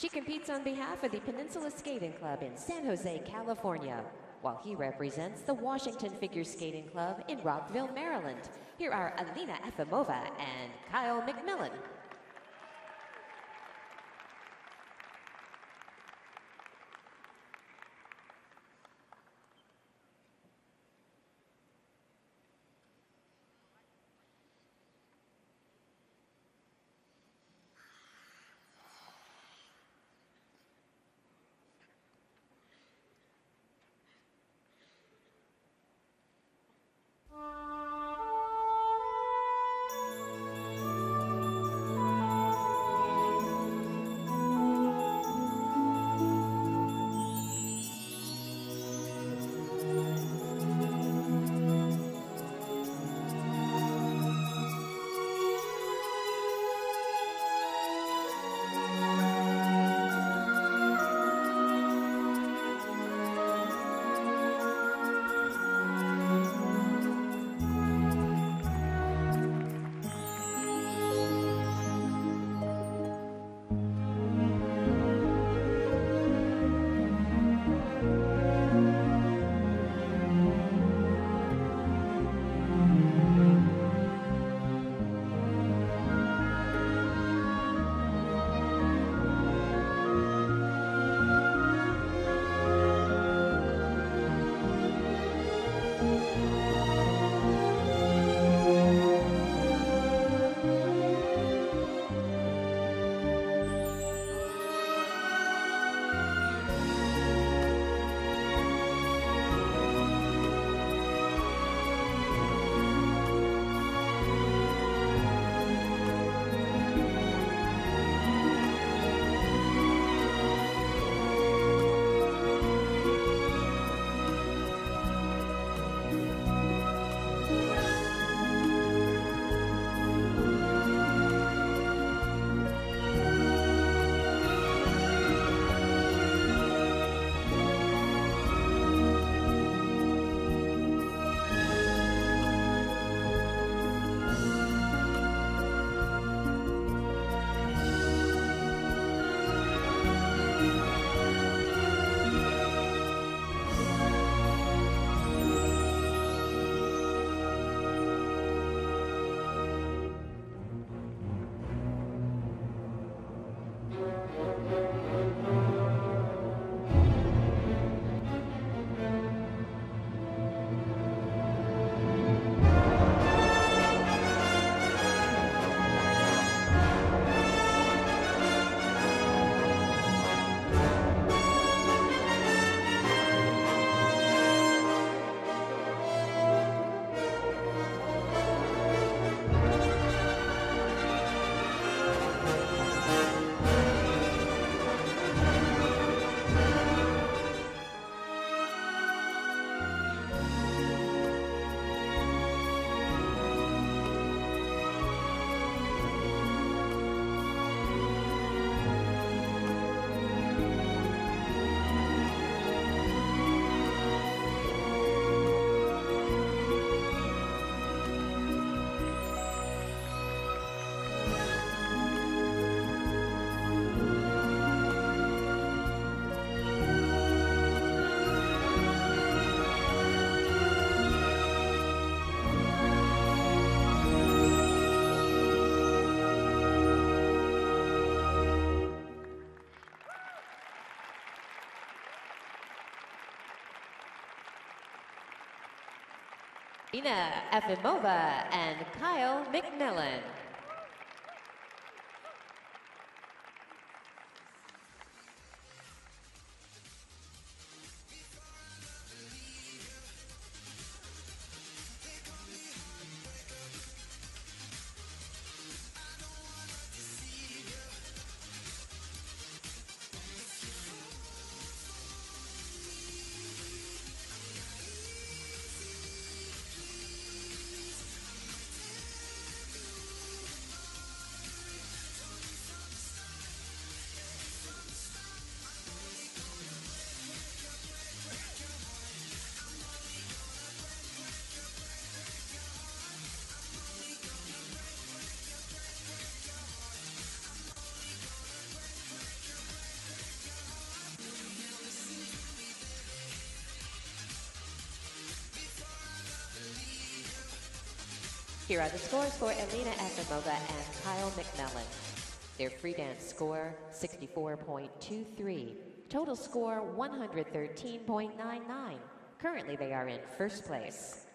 She competes on behalf of the Peninsula Skating Club in San Jose, California, while he represents the Washington Figure Skating Club in Rockville, Maryland. Here are Alina Efimova and Kyle MacMillan. Ina Efimova and Kyle MacMillan. Here are the scores for Alina Efimova and Kyle MacMillan. Their free dance score, 64.23. Total score, 113.99. Currently, they are in first place.